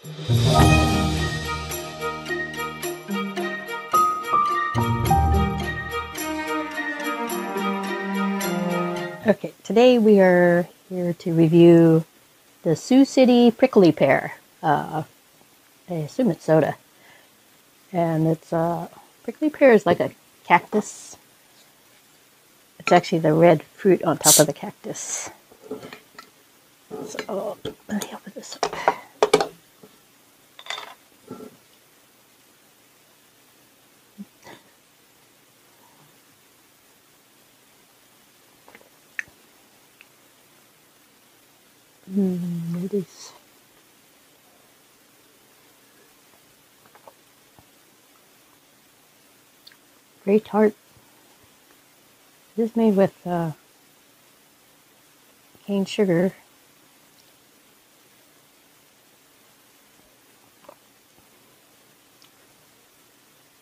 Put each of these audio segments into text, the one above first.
Okay, today we are here to review the Sioux City Prickly Pear. Uh, I assume it's soda. And it's uh, prickly pear is like a cactus. It's actually the red fruit on top of the cactus. So Mm, it is. Very tart. is made with uh, cane sugar.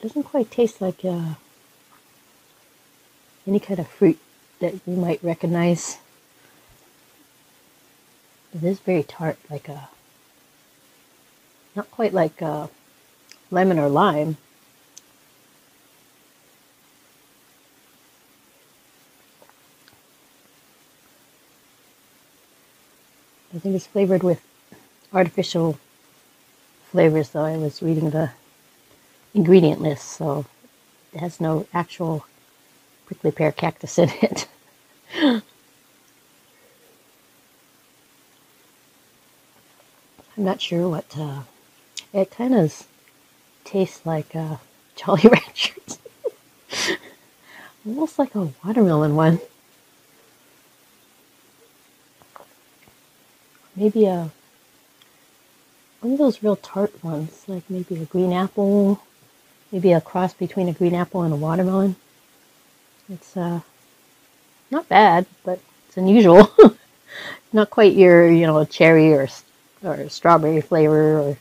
Doesn't quite taste like uh, any kind of fruit that you might recognize. It is very tart, like a, not quite like a lemon or lime. I think it's flavored with artificial flavors, though I was reading the ingredient list, so it has no actual prickly pear cactus in it. I'm not sure what, uh, it kind of tastes like uh, Jolly Ranchers. Almost like a watermelon one. Maybe a, one of those real tart ones, like maybe a green apple, maybe a cross between a green apple and a watermelon. It's uh, not bad, but it's unusual. not quite your, you know, cherry or or strawberry flavor or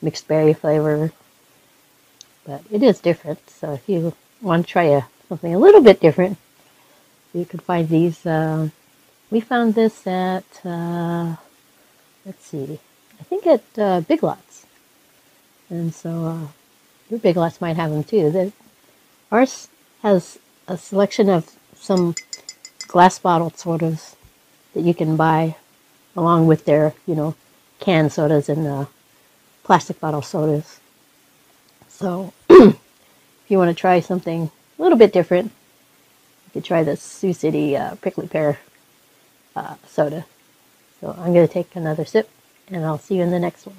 mixed berry flavor. But it is different. So if you want to try a, something a little bit different, you can find these. Uh, we found this at, uh, let's see, I think at uh, Big Lots. And so uh, your Big Lots might have them too. The, ours has a selection of some glass bottled sodas that you can buy along with their, you know, canned sodas and uh, plastic bottle sodas. So if you want to try something a little bit different, you could try the Sioux City uh, Prickly Pear uh, soda. So I'm going to take another sip and I'll see you in the next one.